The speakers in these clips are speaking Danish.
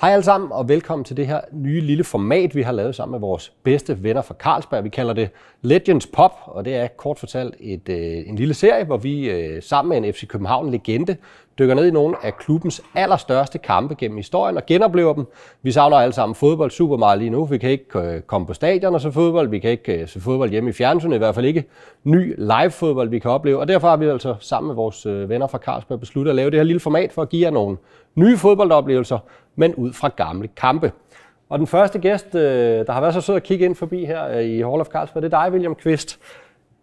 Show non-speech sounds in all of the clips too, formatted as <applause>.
Hej alle sammen, og velkommen til det her nye lille format, vi har lavet sammen med vores bedste venner fra Carlsberg. Vi kalder det Legends Pop, og det er kort fortalt et, øh, en lille serie, hvor vi øh, sammen med en FC København-legende dykker ned i nogle af klubbens allerstørste kampe gennem historien og genoplever dem. Vi savner alle sammen fodbold super meget lige nu. Vi kan ikke øh, komme på stadion og se fodbold. Vi kan ikke øh, se fodbold hjemme i fjernsynet. I hvert fald ikke ny live fodbold, vi kan opleve. Og derfor har vi altså sammen med vores øh, venner fra Carlsberg besluttet at lave det her lille format for at give jer nogle nye fodboldoplevelser, men ud fra gamle kampe. Og den første gæst, øh, der har været så sød at kigge ind forbi her øh, i Hall of Carlsberg, det er dig, William Kvist.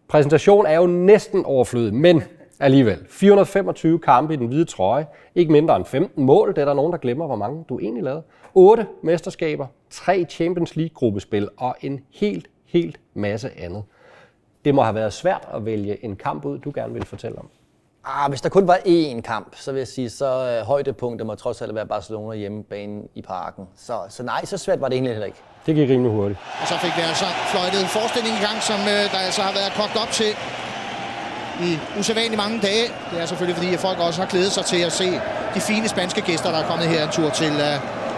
Præsentation er jo næsten overflødig, men alligevel. 425 kampe i den hvide trøje, ikke mindre end 15 mål, det er der nogen, der glemmer, hvor mange du egentlig lavede. 8 mesterskaber, 3 Champions League-gruppespil og en helt, helt masse andet. Det må have været svært at vælge en kamp ud, du gerne vil fortælle om. Ah, hvis der kun var én kamp, så vil jeg sige, så uh, højdepunktet må trods alt være Barcelona hjemmebane i parken. Så, så nej, så svært var det egentlig heller ikke. Det gik rimelig hurtigt. Og så fik vi altså fløjtet forestillingen i gang, som uh, der altså har været kogt op til i usædvanligt mange dage. Det er selvfølgelig fordi, at folk også har glædet sig til at se de fine spanske gæster, der er kommet her en tur til uh,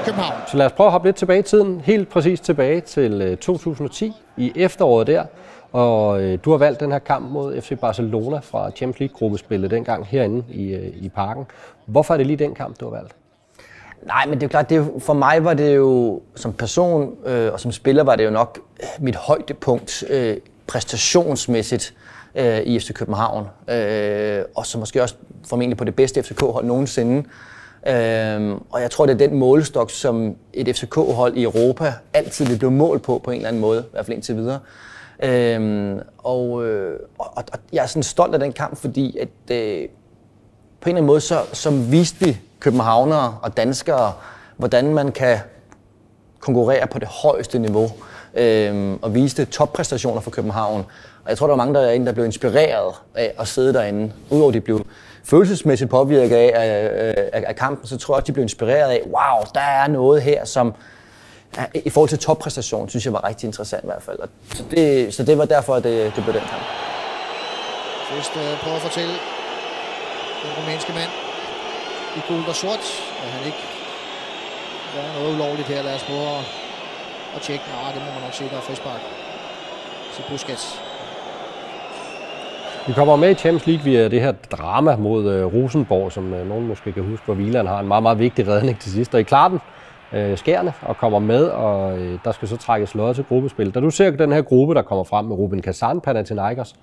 København. Så lad os prøve at hoppe lidt tilbage i tiden. Helt præcis tilbage til 2010 i efteråret der. Og øh, du har valgt den her kamp mod FC Barcelona fra Champions League-gruppespillet dengang herinde i, øh, i parken. Hvorfor er det lige den kamp, du har valgt? Nej, men det er jo klart, det er jo, for mig var det jo, som person øh, og som spiller, var det jo nok øh, mit højdepunkt øh, præstationsmæssigt øh, i FC København. Øh, og så måske også formentlig på det bedste FCK-hold nogensinde. Øh, og jeg tror, det er den målestok, som et FCK-hold i Europa altid vil blive målt på, på en eller anden måde, i hvert fald indtil videre. Øhm, og, øh, og, og jeg er sådan stolt af den kamp, fordi at, øh, på en eller anden måde, så, så viste vi københavnere og danskere, hvordan man kan konkurrere på det højeste niveau øhm, og viste toppræstationer for København. Og jeg tror, der var mange derinde, der blev inspireret af at sidde derinde. Udover at de blev følelsesmæssigt påvirket af, af, af, af kampen, så tror jeg, at de blev inspireret af, wow, der er noget her, som, i forhold til toppræstation, synes jeg var rigtig interessant i hvert fald. Og så, det, så det var derfor, at det, det blev den kamp. Fest uh, prøver at fortælle den rumænske mand i gult og sort, at han ikke der er noget ulovligt her. Lad os prøve at, at tjekke. Nej, det må man nok se, der er frispark til Busquets. Vi kommer med i Champions League via det her drama mod uh, Rosenborg, som uh, nogen måske kan huske, hvor Wieland har en meget, meget vigtig redning til sidst. Og I klarer den øh, skærne og kommer med, og øh, der skal så trækkes lod til gruppespil. Da du ser den her gruppe, der kommer frem med Ruben Kazan, Panathinaikos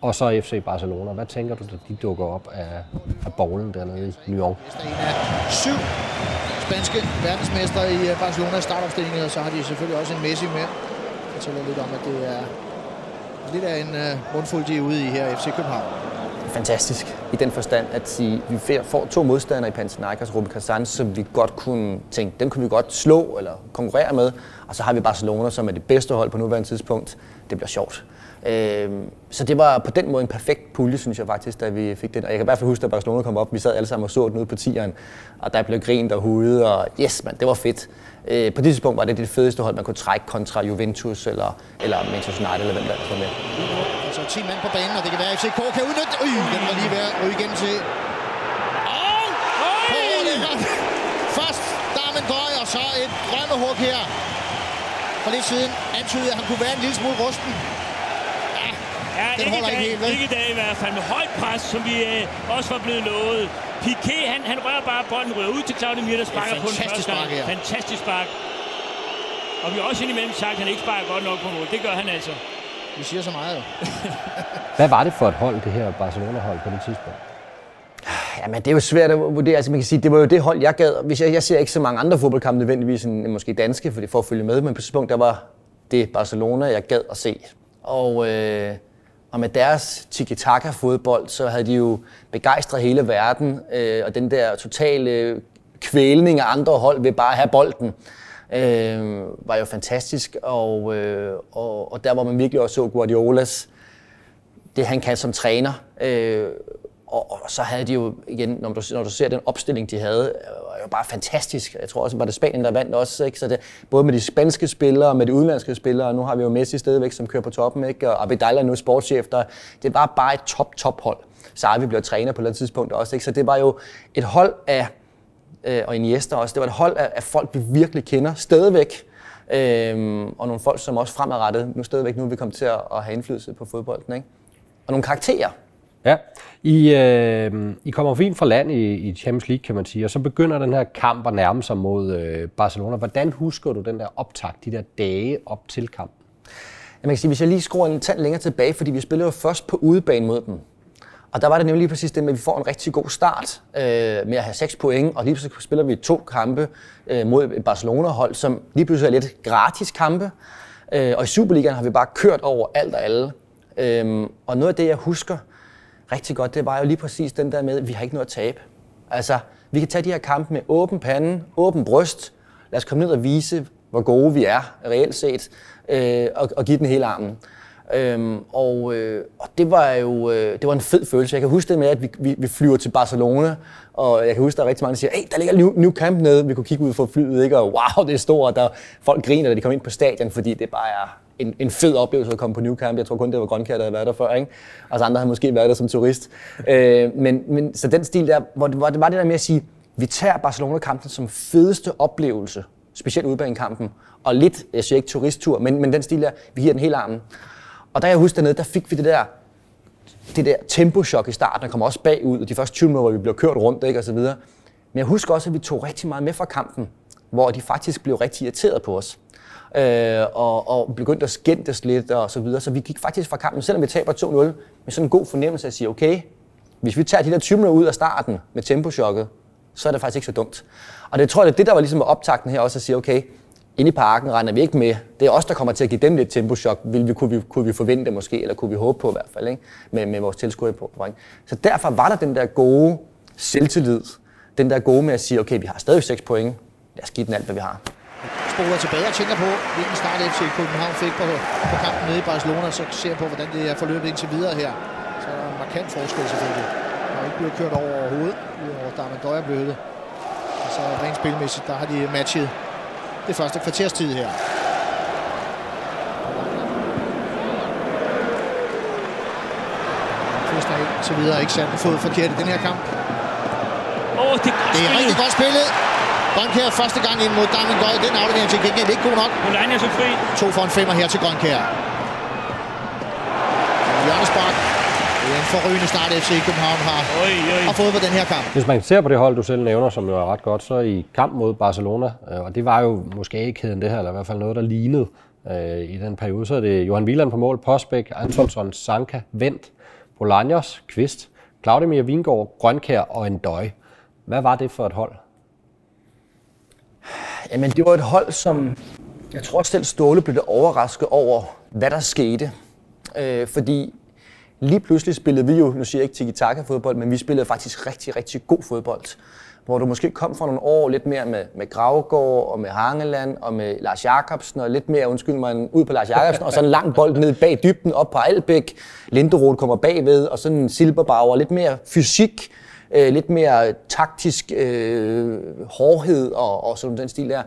og så FC Barcelona, hvad tænker du, da de dukker op af, af bowlen dernede i Lyon? En af syv spanske verdensmester i øh, Barcelona startopstillingen, og så har de selvfølgelig også en Messi med. Jeg fortæller lidt om, at det er lidt af en uh, mundfuld, de er ude i her i FC København fantastisk i den forstand, at vi får to modstandere i Panathinaikos og Rubin Kazan, som vi godt kunne tænke, dem kunne vi godt slå eller konkurrere med. Og så har vi Barcelona, som er det bedste hold på nuværende tidspunkt. Det bliver sjovt. Øhm, så det var på den måde en perfekt pulje, synes jeg faktisk, da vi fik den. Og jeg kan i hvert fald huske, da Barcelona kom op, vi sad alle sammen og så den ude på tieren, og der blev grint og hude, og yes, man, det var fedt. Øh, på det tidspunkt var det det fedeste hold, man kunne trække kontra Juventus eller, eller Manchester United, eller hvem der var med. Altså 10 mand på banen, og det kan være, at FCK kan udnytte. Øj, den var lige ved at ryge igen til. Og Først Darmen Døj, og så et drømmehug her. For lidt siden antydede, at han kunne være en lille smule rusten. Ja, den ikke, dag, ikke, ikke i dag i hvert fald. Med højt pres, som vi øh, også var blevet lovet. Piqué, han, han rører bare bolden, rører ud til Claudio Mir, der sparker på den første spark, ja. Fantastisk spark. Og vi har også indimellem sagt, at han ikke sparker godt nok på mål. Det gør han altså. Vi siger så meget jo. <laughs> Hvad var det for et hold, det her Barcelona-hold på det tidspunkt? Jamen, det er jo svært at vurdere. Altså, man kan sige, det var jo det hold, jeg gad. Hvis jeg, jeg ser ikke så mange andre fodboldkampe nødvendigvis end måske danske, for, for at følge med, men på et tidspunkt, der var det Barcelona, jeg gad at se. Og, øh, og med deres tiki-taka-fodbold, så havde de jo begejstret hele verden, øh, og den der totale kvælning af andre hold ved bare at have bolden, øh, var jo fantastisk. Og, øh, og, og der hvor man virkelig også så Guardiolas, det han kan som træner. Øh, og, og så havde de jo igen, når du, når du ser den opstilling, de havde, øh, var jo bare fantastisk. Jeg tror også, var det Spanien, der vandt også. Ikke? Så det, både med de spanske spillere og med de udenlandske spillere, og nu har vi jo Messi stadigvæk, som kører på toppen, ikke? og Abidal er nu sportschef. Der, det var bare et top-top hold. Så har vi træner på et tidspunkt også. Ikke? Så det var jo et hold af øh, og Iniesta også. Det var et hold af, af folk, vi virkelig kender stadigvæk. Øh, og nogle folk, som også fremadrettet nu stadigvæk nu vil komme til at, at have indflydelse på fodbolden. Ikke? Og nogle karakterer. Ja, I, øh, I kommer fint fra land i, i Champions League, kan man sige, og så begynder den her kamp at nærme sig mod øh, Barcelona. Hvordan husker du den der optakt, de der dage op til kampen? Jeg kan sige, hvis jeg lige skruer en tand længere tilbage, fordi vi spillede jo først på udebane mod dem. Og der var det nemlig lige præcis det med, at vi får en rigtig god start øh, med at have 6 point, og lige pludselig spiller vi to kampe øh, mod et Barcelona-hold, som lige pludselig er lidt gratis kampe. Øh, og i Superligaen har vi bare kørt over alt og alle. Øh, og noget af det, jeg husker rigtig godt, det var jo lige præcis den der med, at vi har ikke noget at tabe. Altså, vi kan tage de her kampe med åben pande, åben bryst. Lad os komme ned og vise, hvor gode vi er, reelt set, øh, og, og give den hele armen. Øhm, og, øh, og det var jo øh, det var en fed følelse. Jeg kan huske det med, at vi, vi, vi flyver til Barcelona, og jeg kan huske, at der er rigtig mange, der siger, hey, der ligger New, New Camp nede, vi kunne kigge ud fra flyet, ikke? og wow, det er stort, og der, folk griner, da de kommer ind på stadion, fordi det bare er en, en fed oplevelse at komme på New Camp. Jeg tror kun, det var Grønkær, der havde været der før, ikke? Altså andre havde måske været der som turist. Øh, men, men så den stil der, hvor det, hvor det var det der med at sige, vi tager Barcelona-kampen som fedeste oplevelse, specielt udbanekampen, og lidt, jeg siger ikke turisttur, men, men den stil der, vi giver den hele armen. Og der jeg husker dernede, der fik vi det der, det der tempochok i starten, der kom også bagud, og de første 20 minutter, hvor vi blev kørt rundt, ikke, og så videre. Men jeg husker også, at vi tog rigtig meget med fra kampen, hvor de faktisk blev rigtig irriteret på os. Øh, og, og begyndte at skændes lidt og så videre. Så vi gik faktisk fra kampen, selvom vi taber 2-0, med sådan en god fornemmelse at sige, okay, hvis vi tager de der 20 minutter ud af starten med tempochokket, så er det faktisk ikke så dumt. Og det tror jeg, det er det, der var ligesom optakten her også at sige, okay, inde i parken regner vi ikke med. Det er os, der kommer til at give dem lidt tempochok, vil vi, kunne, vi, kunne vi forvente måske, eller kunne vi håbe på i hvert fald, ikke? Med, med vores tilskuer på. Ikke? Så derfor var der den der gode selvtillid, den der gode med at sige, okay, vi har stadig 6 point, lad os give den alt, hvad vi har. Spoler tilbage og tænker på, hvilken start FC København fik på, på kampen nede i Barcelona, så ser på, hvordan det er forløbet indtil videre her. Så er der en markant forskel selvfølgelig. Der er ikke blevet kørt over overhovedet, udover Darman Døjer blev det. Og så rent spilmæssigt, der har de matchet det første kvarters tid her. Kvist er indtil videre ikke sat på fod forkert i den her kamp. Åh, oh, det, er det er rigtig godt spillet. Grønkær første gang ind mod Damien Gøj. Den aflevering til gengæld ikke god nok. Bologna så fri. To for en femmer her til Grønkær. Hjørnespark. Det er en forrygende start, FC København har, Oj, oj. har fået på den her kamp. Hvis man ser på det hold, du selv nævner, som jo er ret godt, så i kamp mod Barcelona, øh, og det var jo måske ikke heden det her, eller i hvert fald noget, der lignede øh, i den periode, så er det Johan Wieland på mål, Posbæk, Antonsson, Sanka, Vendt, Bolaños, Kvist, Claudemir Vingård, Grønkær og Endøj. Hvad var det for et hold? Jamen, det var et hold, som jeg tror selv Ståle blev overrasket over, hvad der skete. Øh, fordi lige pludselig spillede vi jo, nu siger jeg ikke tiki-taka-fodbold, men vi spillede faktisk rigtig, rigtig god fodbold. Hvor du måske kom fra nogle år lidt mere med, med Gravgaard og med Hangeland og med Lars Jakobsen og lidt mere, undskyld mig, ud på Lars Jakobsen og så en lang bold ned bag dybden op på Albæk. Linderoth kommer bagved og sådan en Silberbauer, lidt mere fysik, øh, lidt mere taktisk øh, hårdhed og, og sådan den stil der.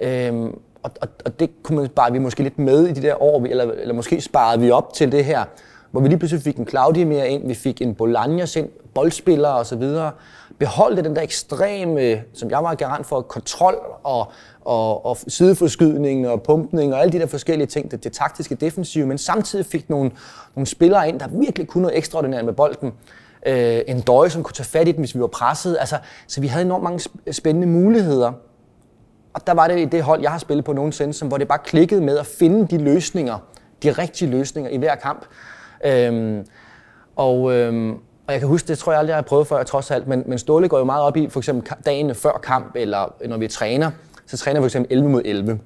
Øhm, og, og, og det kunne man bare vi måske lidt med i de der år, vi- eller, eller måske sparede vi op til det her, hvor vi lige pludselig fik en Claudia mere ind, vi fik en Bolagnas ind, boldspillere og så videre. Beholdte den der ekstreme, som jeg var garant for, kontrol og, og, og sideforskydning og pumpning og alle de der forskellige ting, det, det taktiske defensive, men samtidig fik nogle, nogle spillere ind, der virkelig kunne noget ekstraordinært med bolden. Øh, en døje, som kunne tage fat i den, hvis vi var presset. Altså, så vi havde enormt mange spændende muligheder. Og der var det i det hold, jeg har spillet på nogensinde, som, hvor det bare klikkede med at finde de løsninger, de rigtige løsninger i hver kamp. Øhm, og, øhm, og jeg kan huske, det tror jeg aldrig, jeg har prøvet før, trods alt, men, men Ståle går jo meget op i, for eksempel dagene dagen før kamp, eller når vi træner, så træner vi for eksempel 11 mod 11.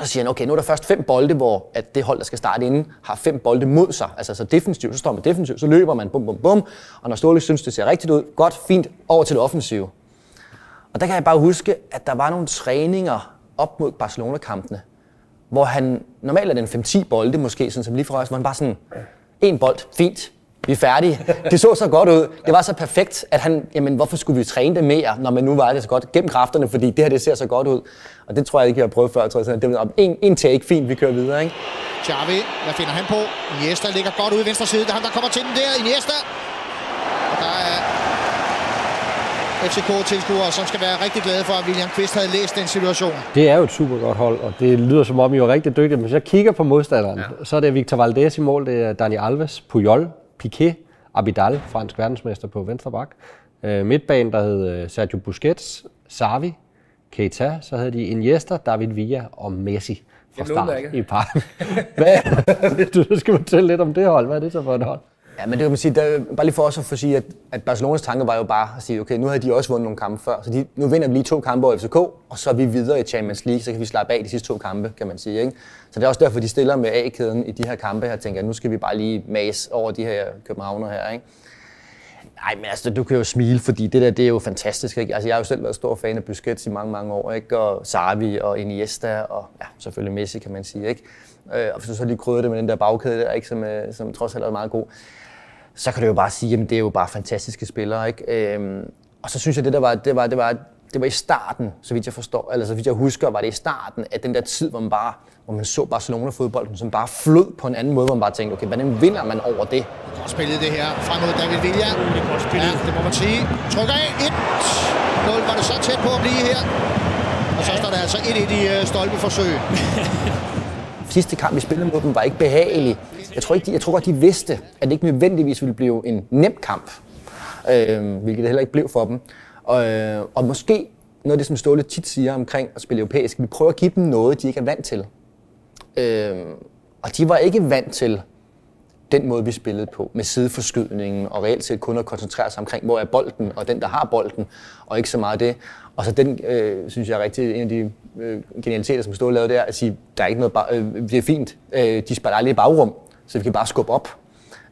Så siger han, okay, nu er der først fem bolde, hvor at det hold, der skal starte inden, har fem bolde mod sig. Altså så defensivt, så står man defensivt, så løber man bum, bum, bum. Og når Ståle synes, det ser rigtigt ud, godt, fint, over til det offensive. Og der kan jeg bare huske, at der var nogle træninger op mod Barcelona-kampene, hvor han, normalt er det en 5-10 bolde måske, sådan som lige for os, hvor han bare sådan, en bold, fint, vi er færdige. Det så så godt ud. Det var så perfekt, at han, jamen hvorfor skulle vi træne det mere, når man nu var det så godt gennem kræfterne, fordi det her, det ser så godt ud. Og det tror jeg ikke, jeg har prøvet før. Jeg tror, jeg, det var en, en take, fint, vi kører videre, ikke? Xavi, hvad finder han på? Iniesta ligger godt ude i venstre side. Det er ham, der kommer til den der. Iniesta. Og der er FCK-tilskuere, som skal være rigtig glade for, at William Kvist havde læst den situation. Det er jo et super godt hold, og det lyder som om, I var rigtig dygtige. Men hvis jeg kigger på modstanderen, ja. så er det Victor Valdez i mål, det er Dani Alves, Puyol, Piqué, Abidal, fransk verdensmester på venstre bak. Øh, midtbanen, der hed øh, Sergio Busquets, Xavi, Keita, så havde de Iniesta, David Villa og Messi fra start i parken. <laughs> Hvad? du skal fortælle lidt om det hold. Hvad er det så for et hold? Ja, men det kan man sige, der, bare lige for os at få sige, at, at Barcelonas tanke var jo bare at sige, okay, nu havde de også vundet nogle kampe før, så de, nu vinder vi lige to kampe over FCK, og så er vi videre i Champions League, så kan vi slappe af de sidste to kampe, kan man sige. Ikke? Så det er også derfor, de stiller med A-kæden i de her kampe her, tænker, at nu skal vi bare lige mase over de her københavner her. Ikke? Nej, men altså, du kan jo smile, fordi det der, det er jo fantastisk. Ikke? Altså, jeg har jo selv været stor fan af Busquets i mange, mange år, ikke? og Sarvi og Iniesta, og ja, selvfølgelig Messi, kan man sige. Ikke? Øh, og hvis du så lige krydder det med den der bagkæde der, ikke? Som, øh, som trods alt er meget god, så kan du jo bare sige, at det er jo bare fantastiske spillere. Ikke? Øhm, og så synes jeg, det der var, det var, det var, det var i starten, så vidt jeg forstår, eller så vidt jeg husker, var det i starten af den der tid, hvor man bare hvor man så Barcelona-fodbolden, som bare flød på en anden måde, hvor man bare tænkte, okay, hvordan vinder man over det? Godt spillet det her frem mod David Villa. Det er godt spillet. Ja, det må man sige. Trykker af 1-0. Var det så tæt på at blive her? Og så står der altså 1-1 i øh, stolpeforsøg. <laughs> Sidste kamp, vi spillede mod dem, var ikke behagelig. Jeg tror, ikke, de, jeg tror godt, de vidste, at det ikke nødvendigvis ville blive en nem kamp. Øh, hvilket det heller ikke blev for dem. Og, øh, og måske noget af det, som Ståle tit siger omkring at spille europæisk, vi prøver at give dem noget, de ikke er vant til. Øh, og de var ikke vant til den måde, vi spillede på, med sideforskydningen, og reelt set kun at koncentrere sig omkring, hvor er bolden, og den, der har bolden, og ikke så meget det. Og så den, øh, synes jeg er rigtig en af de øh, genialiteter, som Ståle lavede der, at sige, der er ikke noget, øh, det er fint, øh, de spiller aldrig i bagrum, så vi kan bare skubbe op.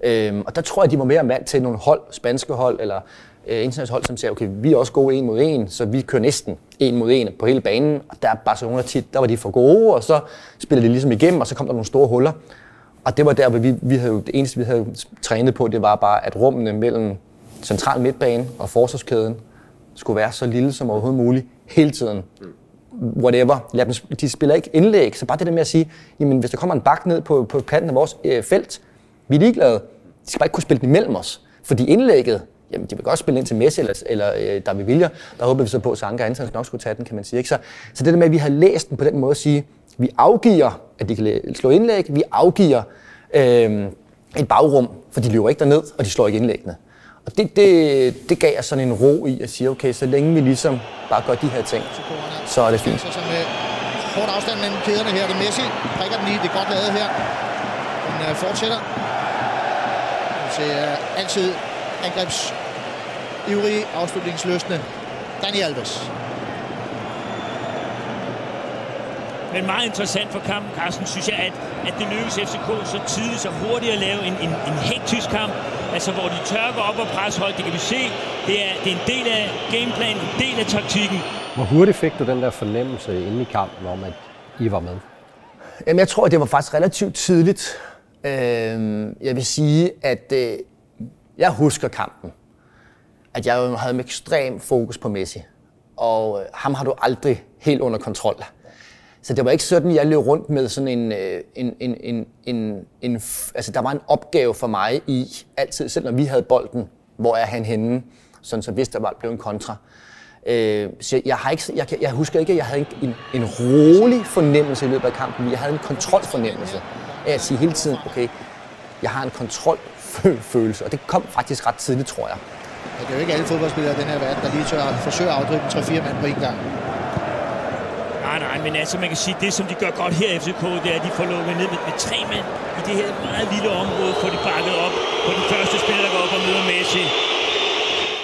Øh, og der tror jeg, de var mere vant til nogle hold, spanske hold, eller øh, internationale hold, som siger, okay, vi er også gode en mod en, så vi kører næsten en mod en på hele banen. Og der er Barcelona tit, der var de for gode, og så spillede de ligesom igennem, og så kom der nogle store huller. Og det var der, hvor vi, vi havde, det eneste, vi havde trænet på, det var bare, at rummene mellem central midtbane og forsvarskæden skulle være så lille som overhovedet muligt hele tiden. Whatever. Lad dem, de spiller ikke indlæg, så bare det der med at sige, jamen hvis der kommer en bak ned på, på kanten af vores øh, felt, vi er ligeglade. De skal bare ikke kunne spille den imellem os. Fordi indlægget, jamen de vil godt spille ind til Messi eller, eller øh, David Villa. Der håber vi så på, at Sanka Andersen nok skulle tage den, kan man sige. Ikke? Så, så det der med, at vi har læst den på den måde at sige, vi afgiver, at de kan slå indlæg, vi afgiver øh, et bagrum, for de løber ikke derned, og de slår ikke indlæggene. Og det, det, det gav jeg sådan en ro i at sige, okay, så længe vi ligesom bare gør de her ting, så er det fint. Så med kort afstand mellem kæderne her, det er Messi, prikker den lige, det er godt lavet her. Den øh, fortsætter. Det er uh, altid angrebs ivrige, afslutningsløsende Dani Alves. Men meget interessant for kampen, Carsten, synes jeg, at, at det lykkedes FCK så tidligt, så hurtigt at lave en, en, en hektisk kamp. Altså, hvor de tørker op og presser højt. Det kan vi se. Det er, det er en del af gameplanen, en del af taktikken. Hvor hurtigt fik du den der fornemmelse inde i kampen om, at I var med? Jamen, jeg tror, at det var faktisk relativt tidligt. Øh, jeg vil sige, at øh, jeg husker kampen. At jeg havde med ekstrem fokus på Messi. Og øh, ham har du aldrig helt under kontrol. Så det var ikke sådan, jeg løb rundt med sådan en, øh, en, en, en, en, en... Altså, der var en opgave for mig i altid, selv når vi havde bolden, hvor er han henne? Sådan så hvis der var blevet en kontra. Øh, så jeg, har ikke, jeg, jeg husker ikke, at jeg havde en, en rolig fornemmelse i løbet af kampen. Jeg havde en kontrolfornemmelse af at sige hele tiden, okay, jeg har en kontrol kontrolfølelse, og det kom faktisk ret tidligt, tror jeg. Ja, det er jo ikke alle fodboldspillere i den her verden, der lige tør forsøge at afdrive 3-4 mand på en gang. Nej, nej, men altså man kan sige, det som de gør godt her i FCK, det er, at de får lukket ned med, med tre mand i det her meget lille område, får de bakket op på den første spiller, der går op og møder Messi.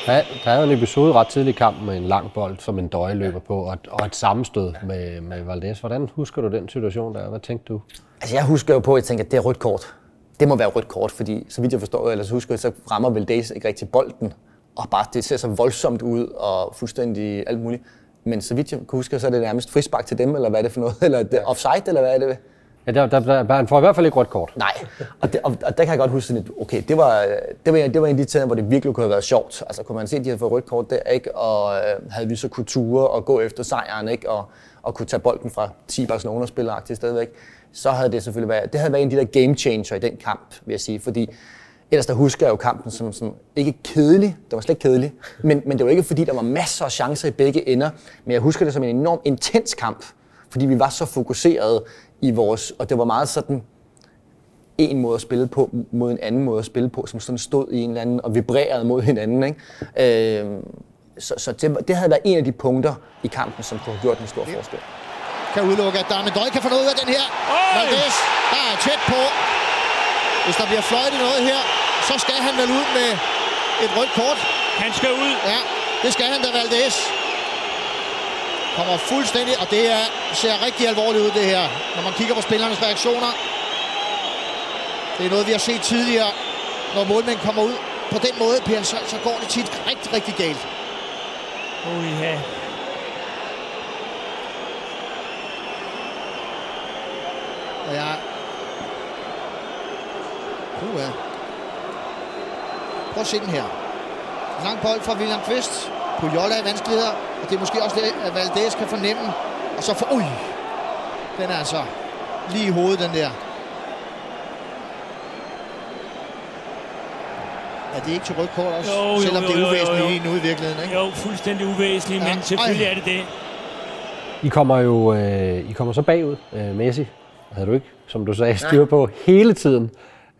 Ja, der er jo en episode ret tidlig i kampen med en lang bold, som en døje løber på, og, og et sammenstød med, med Valdez. Hvordan husker du den situation der? Hvad tænkte du? Altså jeg husker jo på, at jeg tænker, at det er rødt kort. Det må være rødt kort, fordi så vidt jeg forstår, eller så husker jeg, så rammer Valdez ikke rigtig bolden. Og bare det ser så voldsomt ud, og fuldstændig alt muligt. Men så vidt jeg kan huske, så er det nærmest frispark til dem, eller hvad er det for noget? <laughs> Eller det offside, eller hvad er det? Ja, der, der, der, han får i hvert fald ikke rødt kort. Nej, og, det, og, og der kan jeg godt huske sådan et, okay, det var, det var, det var en af de tider, hvor det virkelig kunne have været sjovt. Altså kunne man se, at de havde fået rødt kort der, ikke? Og øh, havde vi så kultur og gå efter sejren, ikke? Og, og kunne tage bolden fra 10 Barcelona-spillere stadigvæk, så havde det selvfølgelig været, det havde været en af de der game changer i den kamp, vil jeg sige. Fordi Ellers der husker jeg jo kampen som sådan, ikke kedelig, det var slet ikke kedelig, men, men det var ikke fordi, der var masser af chancer i begge ender, men jeg husker det som en enorm intens kamp, fordi vi var så fokuseret i vores, og det var meget sådan en måde at spille på, mod en anden måde at spille på, som sådan stod i en eller anden og vibrerede mod hinanden. Ikke? Øh, så så det, det havde været en af de punkter i kampen, som kunne have gjort en stor forskel. Kan udelukke, at Darmendøj kan få noget ud af den her. Valdez, der er tæt på. Hvis der bliver fløjtet noget her, så skal han vel ud med et rødt kort. Han skal ud. Ja, det skal han da, Valdez. Kommer fuldstændig, og det er, ser rigtig alvorligt ud, det her. Når man kigger på spillernes reaktioner. Det er noget, vi har set tidligere. Når målmænd kommer ud på den måde, Per, så, så går det tit rigtig, rigtig galt. Ui, ja. Og jeg... Puh, ja. Prøv at se den her. Lang bold fra William Kvist. Pujola i vanskeligheder. Og det er måske også det, at Valdez kan fornemme. Og så for... Ui! Den er altså lige i hovedet, den der. Er det ikke til rødt kort også? Jo, jo, Selvom jo, det er jo, jo, uvæsentligt jo. lige nu i virkeligheden, ikke? Jo, fuldstændig uvæsentligt, Ja. men selvfølgelig Ej. er det det. I kommer jo øh, I kommer så bagud. Øh, Messi havde du ikke, som du sagde, styr på hele tiden.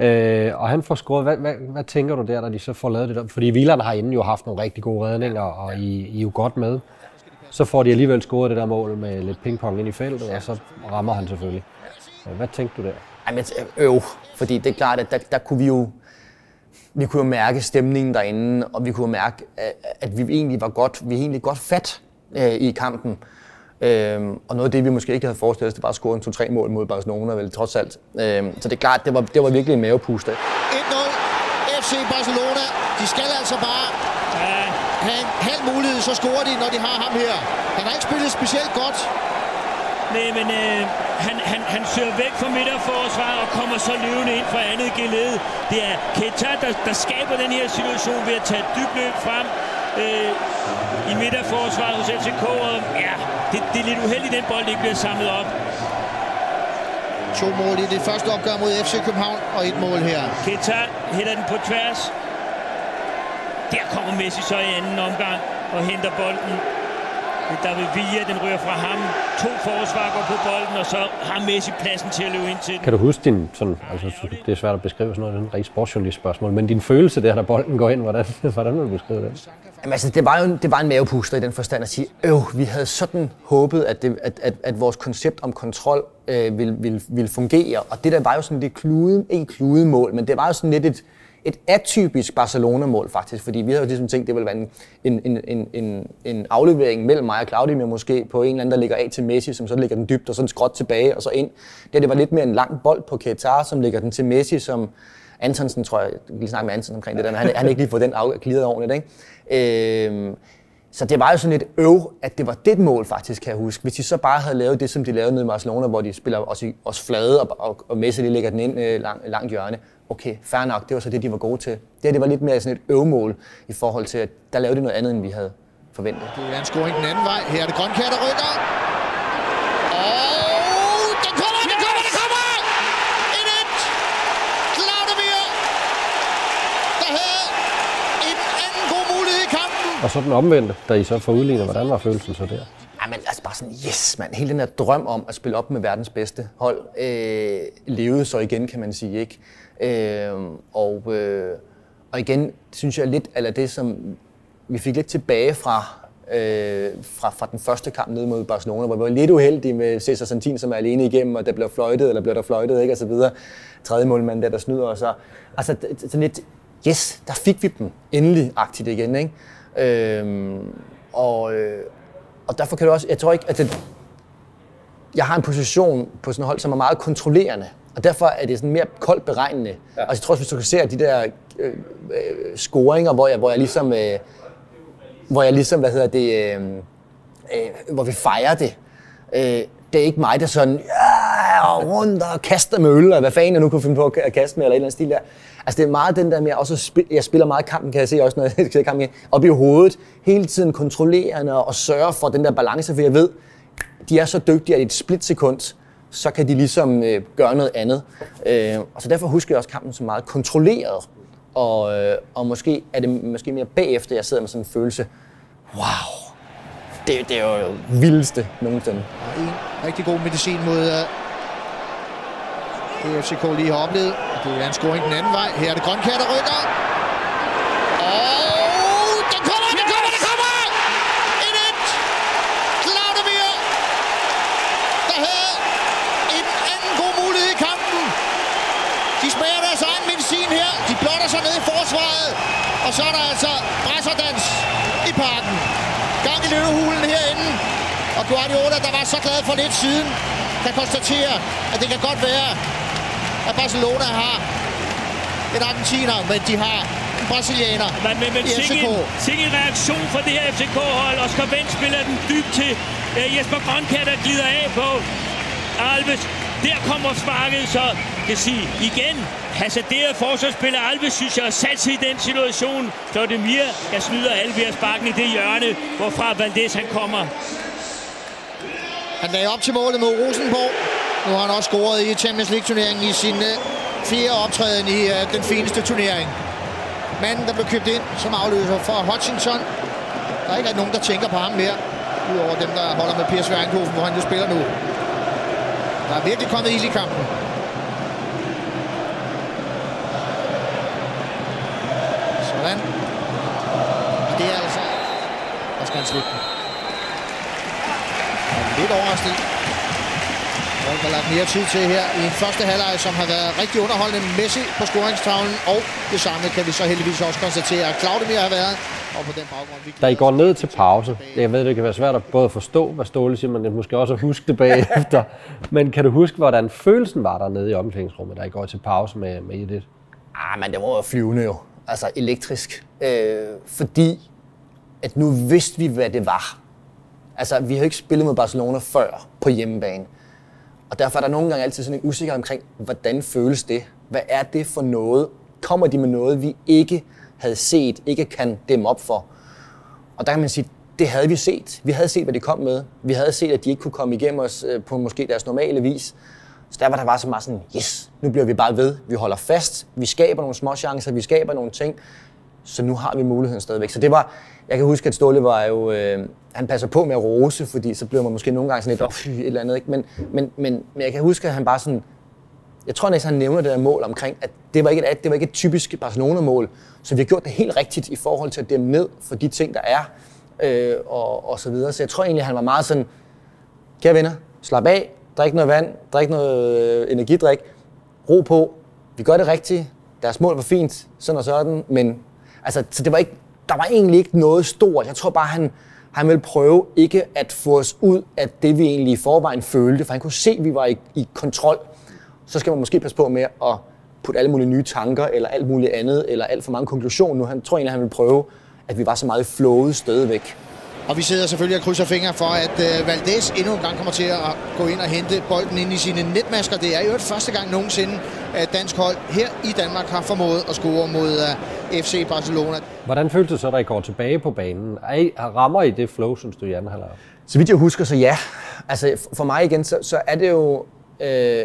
Øh, og han får scoret. Hvad, hvad, hvad tænker du der, når de så får lavet det der? Fordi Wieland har inden jo haft nogle rigtig gode redninger, og I, I er jo godt med. Så får de alligevel scoret det der mål med lidt pingpong ind i feltet, og så rammer han selvfølgelig. Øh, Hvad tænkte du der? Ej, men øv, fordi det er klart, at der, der kunne vi jo vi kunne jo mærke stemningen derinde, og vi kunne jo mærke, at, vi egentlig var godt, vi egentlig godt fat øh, i kampen. Øhm, og noget af det, vi måske ikke havde forestillet os, det var at score en 2-3 mål mod Barcelona, vel trods alt. Øhm, så det er klart, det var, det var virkelig en mavepuster. 1-0. FC Barcelona. De skal altså bare Ja, have en halv mulighed, så scorer de, når de har ham her. Han har ikke spillet specielt godt. Nej, men øh, han, han, han søger væk fra midterforsvaret og kommer så løbende ind fra andet geled. Det er Keita, der, der skaber den her situation ved at tage et dybt løb frem øh, i midterforsvaret hos FCK. Og, ja, det, det er lidt uheldigt, den bold ikke bliver samlet op. To mål i det første opgør mod FC København, og et mål her. Keita hælder den på tværs. Der kommer Messi så i anden omgang og henter bolden. Det er David Villa, den ryger fra ham. To forsvar går på bolden, og så har Messi pladsen til at løbe ind til den. Kan du huske din, sådan, altså det er svært at beskrive sådan noget, det er en rigtig sportsjournalist spørgsmål, men din følelse der, da bolden går ind, hvordan, hvordan vil du beskrive det? Jamen, altså, det var jo en, det var en mavepuster i den forstand at sige, øv, vi havde sådan håbet, at, det, at, at, at vores koncept om kontrol øh, ville, ville, ville fungere. Og det der var jo sådan lidt klude, ikke kludemål, men det var jo sådan lidt et, et atypisk Barcelona-mål faktisk, fordi vi havde jo ligesom tænkt, det ville være en, en, en, en, en, aflevering mellem mig og Claudio, måske på en eller anden, der ligger af til Messi, som så ligger den dybt, og så skråt tilbage, og så ind. Det, det var lidt mere en lang bold på Qatar, som ligger den til Messi, som Antonsen, tror jeg, jeg lige snakke med Antonsen omkring det der, men han, han ikke lige fået den afklaret ordentligt, ikke? Øhm, så det var jo sådan et øv, at det var det mål faktisk, kan jeg huske. Hvis de så bare havde lavet det, som de lavede nede i Barcelona, hvor de spiller os, i, os flade, og, og, og Messi lige lægger den ind øh, lang, langt hjørne. Okay, fair nok, det var så det, de var gode til. Det her, det var lidt mere sådan et øvmål i forhold til, at der lavede de noget andet, end vi havde forventet. Det er en scoring den anden vej. Her er det Grønkær, der rykker. Og den kommer, den kommer, den kommer! 1-1! Claudemir, der havde en anden god mulighed i kampen. Og så den omvendte, da I så får udlignet, hvordan var følelsen så der? Ja, men altså bare sådan, yes mand, hele den her drøm om at spille op med verdens bedste hold, øh, levede så igen, kan man sige, ikke? Øh, og, øh, og igen, synes jeg lidt, eller det som vi fik lidt tilbage fra, øh, fra, fra den første kamp ned mod Barcelona, hvor vi var lidt uheldige med Cesar Santin, som er alene igennem, og der bliver fløjtet, eller bliver der fløjtet, ikke, og så videre. Tredje målmand, der, der snyder, og så, altså sådan lidt, yes, der fik vi dem endelig-agtigt igen, ikke? Øh, og, øh, og derfor kan du også, jeg tror ikke, at det, jeg har en position på sådan et hold, som er meget kontrollerende. Og derfor er det sådan mere koldt beregnende. Ja. Altså, jeg tror, hvis du kan se de der øh, øh, scoringer, hvor jeg, hvor jeg ligesom, øh, hvor jeg ligesom, hvad hedder det, øh, øh, hvor vi fejrer det. Øh, det er ikke mig, der sådan, ja, og rundt og kaster med øl, og hvad fanden jeg nu kunne finde på at kaste med, eller et eller andet stil der. Altså, det er meget den der med, også spil, jeg spiller meget kampen, kan jeg se også, når jeg <laughs> se kampen op i hovedet, hele tiden kontrollerende og sørge for den der balance, for jeg ved, de er så dygtige, at i et splitsekund, så kan de ligesom øh, gøre noget andet. Øh, og så derfor husker jeg også kampen som meget kontrolleret. Og, øh, og måske er det måske mere bagefter, jeg sidder med sådan en følelse, wow, det, det er jo det vildeste nogensinde. Og en rigtig god medicin mod øh, uh, det FCK lige har oplevet. Det er en scoring den anden vej. Her er det Grønkær, der rykker. Og den kommer, den kommer, den kommer! 1-1! Claudemir, der havde en anden god mulighed i kampen. De smager deres egen medicin her. De blotter sig ned i forsvaret. Og så er der altså bræsserdans i parken. Gang i løvehulen herinde. Og Guardiola, der var så glad for lidt siden, kan konstatere, at det kan godt være, at Barcelona har en argentiner, men de har en brasilianer Men, men, men i FCK. sikke en reaktion fra det her FCK-hold. Oscar Wendt spiller den dybt til uh, Jesper Grønkær, der glider af på Alves. Der kommer sparket, så kan sige igen. Hasarderet forsvarsspiller Alves, synes jeg, sat sig i den situation. Vladimir, det mere, der snyder Alves sparken i det hjørne, hvorfra Valdez han kommer. Han lagde op til målet mod Rosenborg. Nu har han også scoret i Champions League-turneringen i sin øh, fjerde optræden i uh, den fineste turnering. Manden, der blev købt ind som afløser for Hutchinson. Der er ikke nogen, der tænker på ham mere. Udover dem, der holder med Piers Wernkofen, hvor han jo spiller nu. Der er virkelig kommet ild i kampen. Sådan. Og det er altså... Der skal han slippe den. Er lidt overrasket. Folk har lagt mere tid til her i en første halvleg, som har været rigtig underholdende. Messi på scoringstavlen, og det samme kan vi så heldigvis også konstatere, at Claudemir har været. Og på den baggrund, vi Da I går ned til pause, jeg ved, det kan være svært at både forstå, hvad Ståle siger, men måske også at huske det bagefter. men kan du huske, hvordan følelsen var der nede i omklædningsrummet, da I går til pause med, med 1 Ah, men det var jo flyvende jo. Altså elektrisk. Øh, fordi at nu vidste vi, hvad det var. Altså, vi har jo ikke spillet mod Barcelona før på hjemmebane. Og derfor er der nogle gange altid sådan en usikkerhed omkring, hvordan føles det? Hvad er det for noget? Kommer de med noget, vi ikke havde set, ikke kan dem op for? Og der kan man sige, det havde vi set. Vi havde set, hvad de kom med. Vi havde set, at de ikke kunne komme igennem os øh, på måske deres normale vis. Så der var der bare så meget sådan, yes, nu bliver vi bare ved. Vi holder fast. Vi skaber nogle små chancer. Vi skaber nogle ting. Så nu har vi muligheden stadigvæk. Så det var, jeg kan huske, at Ståle var jo, øh, han passer på med at rose, fordi så bliver man måske nogle gange sådan lidt, oh, et eller andet. Ikke? Men, men, men, men jeg kan huske, at han bare sådan, jeg tror næsten, han nævner det der mål omkring, at det var ikke et, det var ikke et typisk Barcelona-mål. Så vi har gjort det helt rigtigt i forhold til at dæmme ned for de ting, der er, øh, og, og så videre. Så jeg tror egentlig, han var meget sådan, kære venner, slap af, drik noget vand, drik noget øh, energidrik, ro på, vi gør det rigtigt, deres mål var fint, sådan og sådan, men altså, så det var ikke, der var egentlig ikke noget stort. Jeg tror bare, han, han ville prøve ikke at få os ud af det, vi egentlig i forvejen følte, for han kunne se, at vi var i, i kontrol. Så skal man måske passe på med at putte alle mulige nye tanker, eller alt muligt andet, eller alt for mange konklusioner nu. Han tror egentlig, at han ville prøve, at vi var så meget i flowet stadigvæk. Og vi sidder selvfølgelig og krydser fingre for, at Valdez endnu en gang kommer til at gå ind og hente bolden ind i sine netmasker. Det er jo et første gang nogensinde, at dansk hold her i Danmark har formået at score mod uh, FC Barcelona. Hvordan føles det så, da I går tilbage på banen? Er I, rammer I det flow, synes du, Jan? Eller? Så vidt jeg husker, så ja. Altså for mig igen, så, så er det jo øh,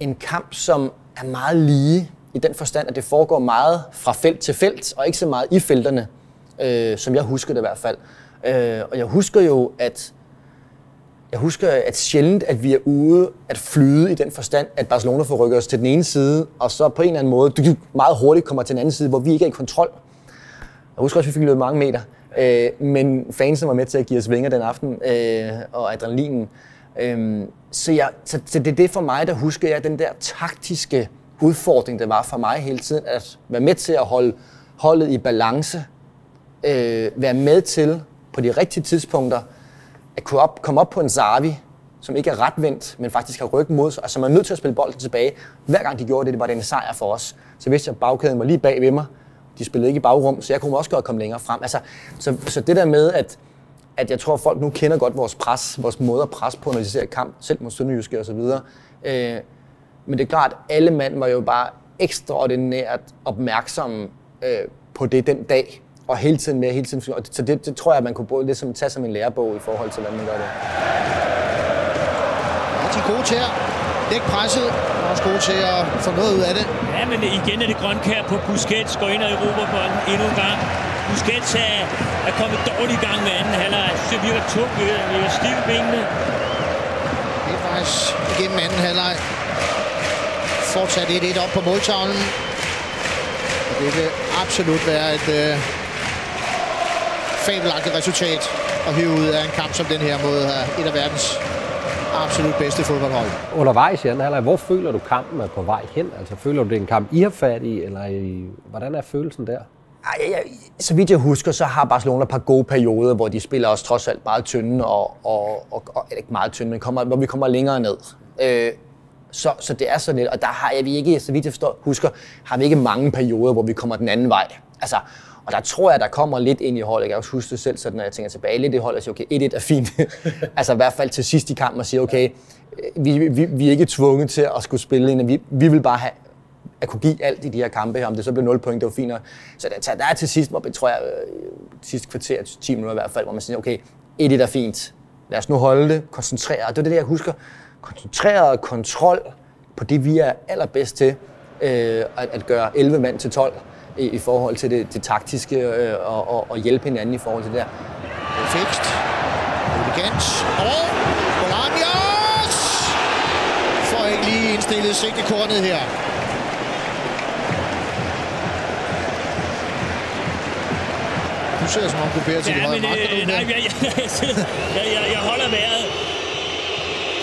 en kamp, som er meget lige i den forstand, at det foregår meget fra felt til felt, og ikke så meget i felterne, øh, som jeg husker det i hvert fald. Øh, og jeg husker jo, at jeg husker, at sjældent, at vi er ude at flyde i den forstand, at Barcelona får rykket os til den ene side, og så på en eller anden måde meget hurtigt kommer til den anden side, hvor vi ikke er i kontrol. Jeg husker også, at vi fik løbet mange meter, øh, men fansene var med til at give os vinger den aften, øh, og adrenalinen. Øh, så, jeg, så, så det er det for mig, der husker jeg den der taktiske udfordring, det var for mig hele tiden, at være med til at holde holdet i balance, øh, være med til på de rigtige tidspunkter at kunne op, komme op på en Zavi, som ikke er retvendt, men faktisk har ryggen mod sig, og som er nødt til at spille bolden tilbage. Hver gang de gjorde det, det var det en sejr for os. Så vidste jeg, at bagkæden var lige bag ved mig. De spillede ikke i bagrum, så jeg kunne også godt komme længere frem. Altså, så, så det der med, at, at jeg tror, at folk nu kender godt vores pres, vores måde at presse på, når de ser kamp, selv mod Sønderjyske og så videre. Øh, men det er klart, at alle mand var jo bare ekstraordinært opmærksomme øh, på det den dag og hele tiden med, hele tiden. Så det, det tror jeg, man kunne både ligesom tage som en lærebog i forhold til, hvordan man gør det. Rigtig gode til lægge presset. Er også god til at få noget ud af det. Ja, men igen er det grønkær på Busquets. Går ind og erobrer bolden endnu en gang. Busquets er, er kommet dårligt i gang med anden halvleg. Jeg synes, det virker tungt. Vi er stive benene. Det er faktisk igennem anden halvleg. Fortsat 1-1 op på måltavlen. Og det vil absolut være et øh, fabelagtigt resultat at hive ud af en kamp som den her mod et af verdens absolut bedste fodboldhold. Undervejs i anden halvleg, hvor føler du kampen er på vej hen? Altså føler du, det er en kamp, I har fat i, eller i, hvordan er følelsen der? Ej, ja, så vidt jeg husker, så har Barcelona et par gode perioder, hvor de spiller også trods alt meget tynde, og, og, og, og ikke meget tynde, men kommer, hvor vi kommer længere ned. Øh, så, så det er sådan lidt, og der har jeg, vi ikke, så vidt jeg forstår, husker, har vi ikke mange perioder, hvor vi kommer den anden vej. Altså, og der tror jeg, der kommer lidt ind i holdet. Jeg kan også huske det selv, så når jeg tænker tilbage lidt i holdet, så siger, okay, 1-1 er fint. <laughs> altså i hvert fald til sidst i kampen og siger, okay, vi, vi, vi er ikke tvunget til at skulle spille ind. Vi, vi vil bare have, at kunne give alt i de her kampe her. Om det så bliver 0 point, det var fint. Så der, der er til sidst, hvor tror jeg, øh, sidste kvarter, 10 minutter i hvert fald, hvor man siger, okay, 1-1 er fint. Lad os nu holde det, koncentrere. Og det er det, jeg husker. Koncentreret kontrol på det, vi er allerbedst til. Øh, at, at gøre 11 mand til 12 i, i forhold til det, det taktiske øh, og, og, og hjælpe hinanden i forhold til det der. Fikst. Elegant. Og Bolaños får ikke lige indstillet sigtekornet her. Du ser som om du bærer til ja, de høje magter, øh, Nej, jeg, <laughs> jeg, jeg, jeg, jeg holder vejret.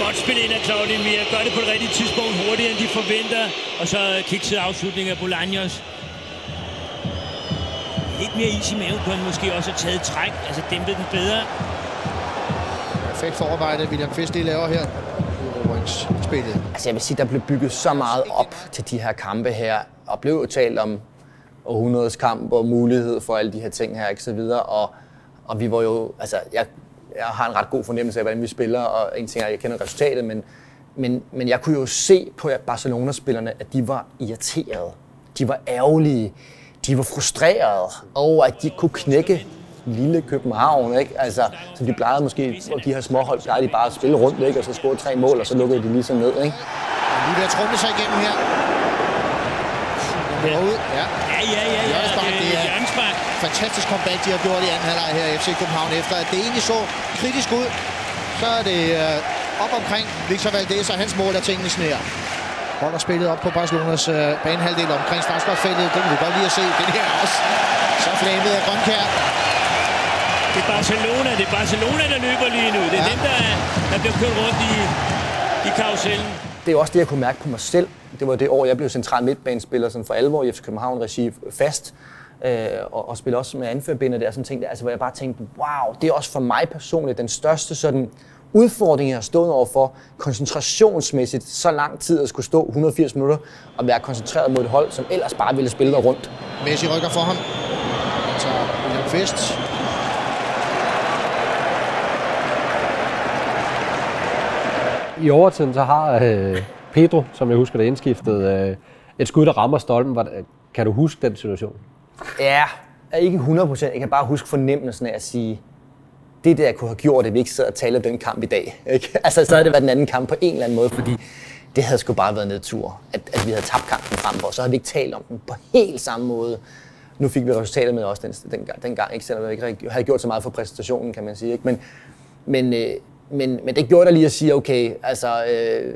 Godt spil ind af Claudio Mia. Gør det på det rigtige tidspunkt hurtigere, end de forventer. Og så kikset afslutning af Bolaños lidt mere is i maven, kunne han måske også have taget træk, altså dæmpet den bedre. Perfekt forarbejde, William Kvist det laver her i spillet. Altså jeg vil sige, der blev bygget så meget op til de her kampe her, og blev jo talt om århundredes kamp og mulighed for alle de her ting her, ikke så videre. Og, og vi var jo, altså jeg, jeg har en ret god fornemmelse af, hvordan vi spiller, og en ting er, at jeg kender resultatet, men, men, men jeg kunne jo se på Barcelona-spillerne, at de var irriterede. De var ærgerlige de var frustrerede over, at de kunne knække lille København, ikke? Altså, så de plejede måske, og de her småhold, plejede de bare at spille rundt, ikke? Og så score tre mål, og så lukkede de lige så ned, ikke? Og lige ved at trumle sig igennem her. Ja. Ud. Ja. ja, ja, ja. ja. Det er et fantastisk comeback, de har gjort i anden halvleg her i FC København. Efter at det egentlig så kritisk ud, så er det øh, op omkring Victor Valdez og hans mål af tingene sneer holder spillet op på Barcelonas øh, banehalvdel omkring straffesparksfeltet. Det kan vi godt lige at se. Den her også så flamet af Grønkær. Det er Barcelona, det er Barcelona, der løber lige nu. Det er ja. dem, der, der bliver kørt rundt i, i karusellen. Det er også det, jeg kunne mærke på mig selv. Det var det år, jeg blev central midtbanespiller sådan for alvor i FC København regi fast. Øh, og, og spille også med anførbinder der, sådan ting der, altså, hvor jeg bare tænkte, wow, det er også for mig personligt den største sådan, udfordring, jeg har stået overfor koncentrationsmæssigt så lang tid at skulle stå 180 minutter og være koncentreret mod et hold, som ellers bare ville spille der rundt. Messi rykker for ham. Han tager William Kvist. I overtiden så har øh, Pedro, som jeg husker det indskiftet, øh, et skud, der rammer stolpen. Kan du huske den situation? Ja, ikke 100 procent. Jeg kan bare huske fornemmelsen af at sige, det der kunne have gjort, at vi ikke sidder og taler den kamp i dag. Ikke? <laughs> Altså, så havde det været den anden kamp på en eller anden måde, fordi det havde sgu bare været nedtur, at, at vi havde tabt kampen frem for, så havde vi ikke talt om den på helt samme måde. Nu fik vi resultatet med også den, den, den gang, ikke? selvom jeg ikke havde gjort så meget for præstationen, kan man sige. Ikke? Men, men, øh, men, men det gjorde der lige at sige, okay, altså, øh,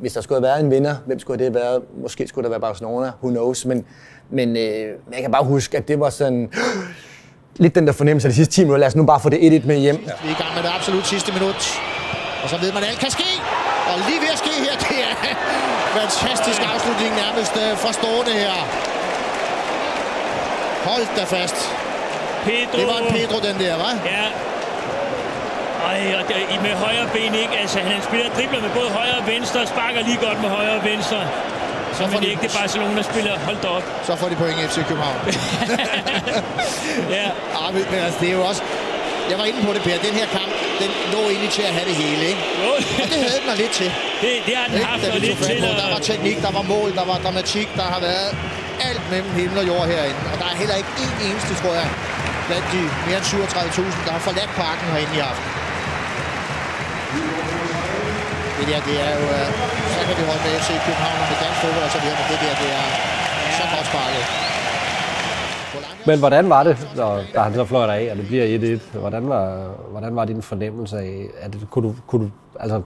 hvis der skulle have været en vinder, hvem skulle det have været? Måske skulle der være Barcelona, who knows, men, men øh, jeg kan bare huske, at det var sådan, lidt den der fornemmelse af de sidste 10 minutter. Lad os nu bare få det 1-1 med hjem. Ja. Vi er i gang med det absolut sidste minut. Og så ved man, at alt kan ske. Og lige ved at ske her, det er fantastisk afslutning nærmest uh, fra stående her. Hold da fast. Pedro. Det var en Pedro, den der, hva'? Ja. Ej, og det, med højre ben ikke. Altså, han spiller dribler med både højre og venstre, og sparker lige godt med højre og venstre. Så får de ikke det Barcelona-spiller. Hold da op. Så får de point FC København. <laughs> ja. Ah, men, men altså, det er jo også... Jeg var inde på det, Per. Den her kamp, den lå egentlig til at have det hele, ikke? Jo. og det havde den lidt til. Det, det har den ikke? haft, og lidt til. På. Der var teknik, der var mål, der var dramatik, der har været alt mellem himmel og jord herinde. Og der er heller ikke én eneste, tror jeg, blandt de mere end 37.000, der har forladt parken herinde i aften. Det der, det er jo uh, så kan vi holde med FC København og med dansk fodbold, så videre, men det der, det er så godt sparket. Men hvordan var det, da han så fløj af, og det bliver 1-1? Hvordan var, hvordan var din fornemmelse af, at det, kunne, du, kunne, du, altså,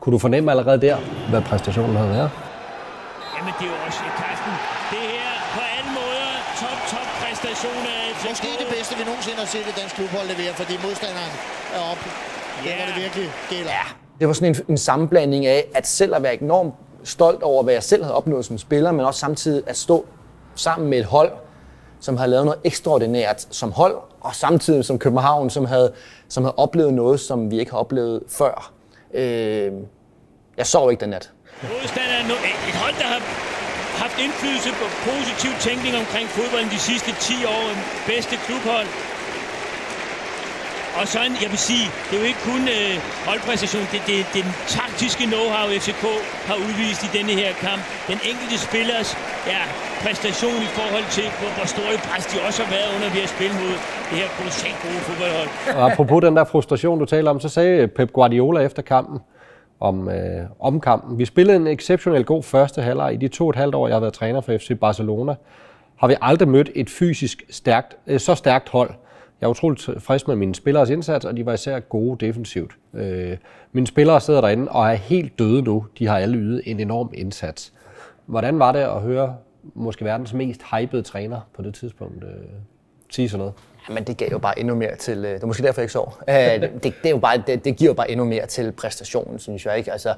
kunne du fornemme allerede der, hvad præstationen havde været? Jamen det er jo også, Carsten, det her på alle måder top, top præstationer. Måske det bedste, vi nogensinde har set i dansk klubhold levere, fordi modstanderen er op. Det var det virkelig gælder. Ja. Det var sådan en, en sammenblanding af, at selv at være enormt stolt over, hvad jeg selv havde opnået som spiller, men også samtidig at stå sammen med et hold, som havde lavet noget ekstraordinært som hold, og samtidig som København, som havde, som havde oplevet noget, som vi ikke har oplevet før. Øh, jeg sov ikke den nat. Modstanderen et hold, der har haft indflydelse på positiv tænkning omkring fodbolden de sidste 10 år. Bedste klubhold. Og så, jeg vil sige, det er jo ikke kun øh, holdpræstation, det, det, det er den taktiske know-how, FCK har udvist i denne her kamp. Den enkelte spillers ja, præstation i forhold til, hvor, hvor store pres de også har været under ved at spille mod det her kolossalt gode fodboldhold. Og apropos den der frustration, du taler om, så sagde Pep Guardiola efter kampen, om, øh, om kampen. Vi spillede en exceptionelt god første halvleg. I de to og et halvt år, jeg har været træner for FC Barcelona, har vi aldrig mødt et fysisk stærkt, øh, så stærkt hold. Jeg er utroligt frisk med mine spilleres indsats, og de var især gode defensivt. Øh, mine spillere sidder derinde og er helt døde nu. De har alle ydet en enorm indsats. Hvordan var det at høre måske verdens mest hypede træner på det tidspunkt øh, sige sådan noget? Men det gav jo bare endnu mere til, øh, det er måske derfor, jeg ikke sov. Øh, det, det, er jo bare, det, det giver jo bare endnu mere til præstationen, synes jeg ikke. Altså,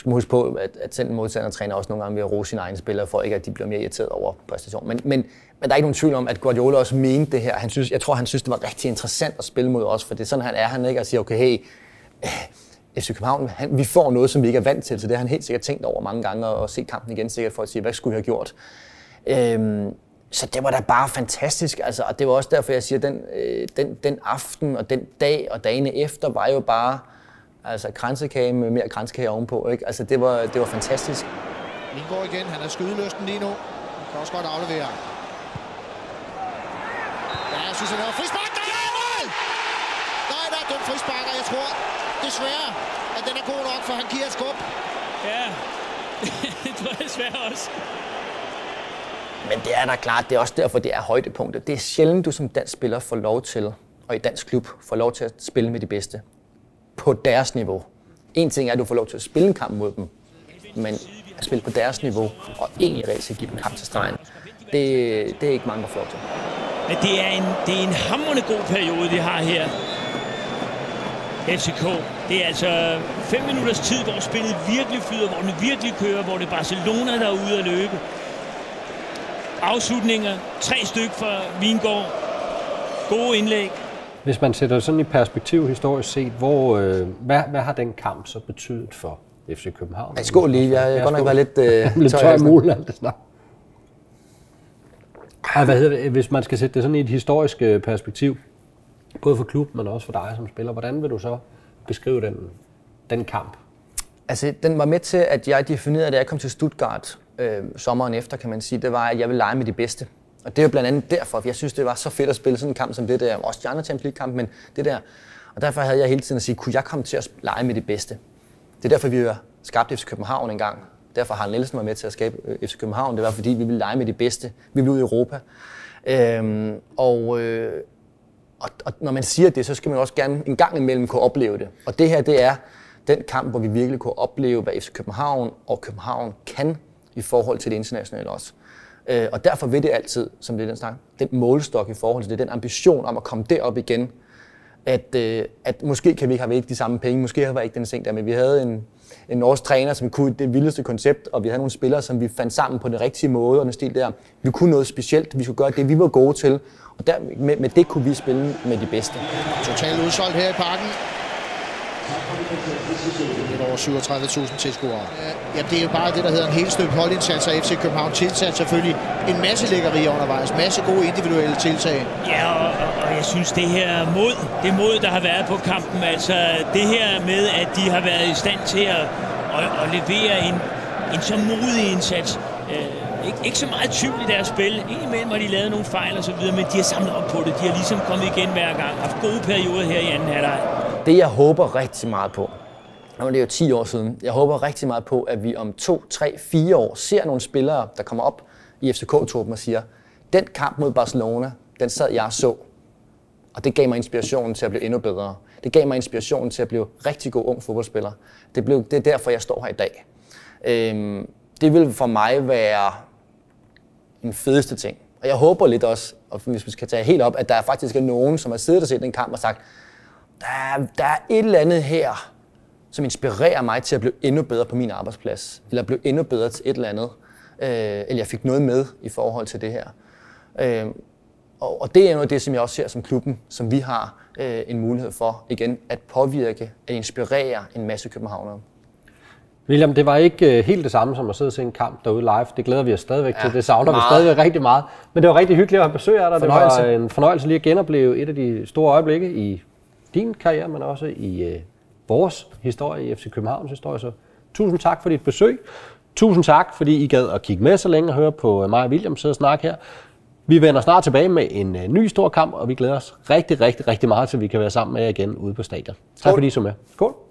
skal man huske på, at, at selv en modstandertræner også nogle gange vil rose sine egne spillere, for ikke at de bliver mere irriteret over præstationen. Men, men, men der er ikke nogen tvivl om, at Guardiola også mente det her. Han synes, jeg tror, han synes, det var rigtig interessant at spille mod os, for det er sådan, han er. Han ikke at sige, okay, hey, FC København, han, vi får noget, som vi ikke er vant til, så det har han helt sikkert tænkt over mange gange, og set kampen igen sikkert for at sige, hvad skulle vi have gjort? Øhm, så det var da bare fantastisk, altså, og det var også derfor, jeg siger, den, øh, den, den aften og den dag og dagene efter var jo bare altså, kransekage med mere kransekage ovenpå. Ikke? Altså, det var, det var fantastisk. går igen, han er skydeløsten lige nu. Han kan også godt aflevere. Ja, jeg synes, han er frispark, der er mål! Nej, der er dømt frispark, og jeg tror desværre, at den er god nok, for han giver et skub. Ja, <laughs> det tror jeg desværre også. Men det er da klart, det er også derfor, det er højdepunktet. Det er sjældent, du som dansk spiller får lov til, og i dansk klub får lov til at spille med de bedste på deres niveau. En ting er, at du får lov til at spille en kamp mod dem, men at spille på deres niveau og egentlig reelt give dem kamp til stregen, det, det er ikke mange, der får til. Men det er en, det er en hammerende god periode, vi har her. FCK. Det er altså fem minutters tid, hvor spillet virkelig flyder, hvor den virkelig kører, hvor det er Barcelona, der er ude at løbe afslutninger. Tre stykker fra Vingård. Gode indlæg. Hvis man sætter sådan i perspektiv historisk set, hvor, øh, hvad, hvad har den kamp så betydet for FC København? Ja, skål lige. Jeg har godt nok været lidt, øh, <laughs> lidt tør i mulen alt det snak. Ja, hvad hedder det? Hvis man skal sætte det sådan i et historisk øh, perspektiv, både for klubben, men også for dig som spiller, hvordan vil du så beskrive den, den kamp? Altså, den var med til, at jeg definerede, da jeg kom til Stuttgart, øh, sommeren efter, kan man sige, det var, at jeg ville lege med de bedste. Og det er jo blandt andet derfor, at jeg synes, det var så fedt at spille sådan en kamp som det der, også de andre Champions League-kamp, men det der. Og derfor havde jeg hele tiden at sige, kunne jeg komme til at lege med det bedste? Det er derfor, vi har skabt FC København engang. Derfor har Nielsen var med til at skabe øh, FC København. Det var fordi, vi ville lege med de bedste. Vi ville ud i Europa. Øhm, og, øh, og, og når man siger det, så skal man også gerne en gang imellem kunne opleve det. Og det her, det er den kamp, hvor vi virkelig kunne opleve, hvad FC København og København kan i forhold til det internationale også. Øh, og derfor vil det altid, som det er den snak, den målstok i forhold til det, den ambition om at komme derop igen, at, øh, at måske kan vi ikke have ikke de samme penge, måske har vi ikke den seng der, men vi havde en, en norsk træner, som kunne det vildeste koncept, og vi havde nogle spillere, som vi fandt sammen på den rigtige måde, og den stil der. Vi kunne noget specielt, vi skulle gøre det, vi var gode til, og der, med, med det kunne vi spille med de bedste. Totalt udsolgt her i parken. Lidt over 37.000 tilskuere. Ja, det er jo bare det, der hedder en helt støbt holdindsats, og FC København tilsat selvfølgelig en masse lækkerier undervejs. Masse gode individuelle tiltag. Ja, og, og jeg synes, det her mod, det mod, der har været på kampen, altså det her med, at de har været i stand til at, at, at levere en, en så modig indsats. Øh, ikke, ikke så meget tvivl i deres spil. Indimellem har de lavet nogle fejl og så videre, men de har samlet op på det. De har ligesom kommet igen hver gang. Haft gode perioder her i anden halvleg. Det jeg håber rigtig meget på, Nu er jo 10 år siden. Jeg håber rigtig meget på, at vi om 2, 3, 4 år ser nogle spillere, der kommer op i FCK-truppen og siger, den kamp mod Barcelona, den sad jeg og så. Og det gav mig inspirationen til at blive endnu bedre. Det gav mig inspirationen til at blive rigtig god ung fodboldspiller. Det, blev, det er derfor, jeg står her i dag. Øhm, det vil for mig være en fedeste ting. Og jeg håber lidt også, og hvis vi skal tage helt op, at der faktisk er nogen, som har siddet og set den kamp og sagt, der er, der er et eller andet her, som inspirerer mig til at blive endnu bedre på min arbejdsplads, eller blive endnu bedre til et eller andet, øh, eller jeg fik noget med i forhold til det her. Øh, og, og det er noget af det, som jeg også ser som klubben, som vi har øh, en mulighed for, igen, at påvirke, at inspirere en masse københavnere. William, det var ikke øh, helt det samme som at sidde og se en kamp derude live. Det glæder vi os stadigvæk ja, til. Det savner meget. vi stadigvæk rigtig meget. Men det var rigtig hyggeligt at have besøg af dig. Fornøjelse. Det var en fornøjelse lige at genopleve et af de store øjeblikke i din karriere, men også i øh, vores historie, i FC Københavns historie. Så tusind tak for dit besøg. Tusind tak, fordi I gad at kigge med så længe og høre på mig og William sidde og snakke her. Vi vender snart tilbage med en øh, ny stor kamp, og vi glæder os rigtig, rigtig, rigtig meget til, at vi kan være sammen med jer igen ude på stadion. Tak fordi I så med. Skål!